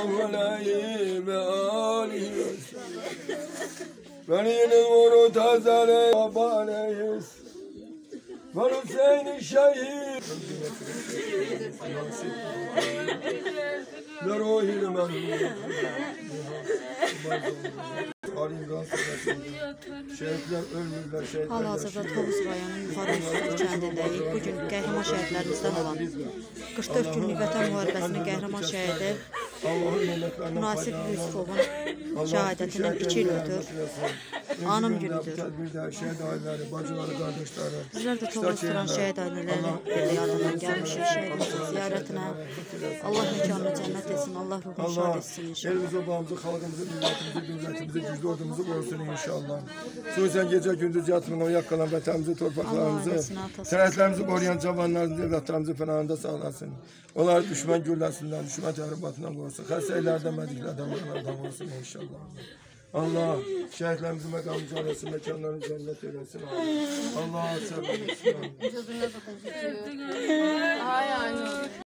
sallallahu aleyhi ve aleyhi ve sellem. Velinin vuru tazare baba aleyhi ve Hüseyin şehit. Ve ruhil memnun. Alim Galatasaray'ın şehitler ölmürler, şehitler Hal-hazırda Tovuz rayonunun Yuxarı Üstü kəndindəyik. Bu gün qəhrəman şəhidlərimizdən olan 44 günlük vətən müharibəsinin qəhrəman şəhidi Allah'ın nimetlerinden Nasib faydalanalım. Yusufovun Allah şəhadətindən 2 il ötür. Anım günüdür. Tovuz duran şəhid ailələri birliyi adından gəlmişik şəhidimizin ziyarətinə. Allah mekanını cənnət etsin, Allah ruhunu şad etsin inşallah. elimizi, obamızı, xalqımızı, millətimizi, dövlətimizi, güclü ordumuzu qorusun inşallah. Xüsusən gecə gündüz yatmına uyak torpaqlarımızı, ailəsinə atasın. sərhədlərimizi qoruyan cavanlarımızı, evlatlarımızı fənağında sağlasın. Onlar düşmən gülləsindən, düşmən təribatından qorusun. Xəstəliklərdən, mədiklərdən, mənalardan qorusun inşallah. Allah şəhidlərimizin məqamı cənnəsin, məkanlarını cənnət eləsin. Allah səbir etsin.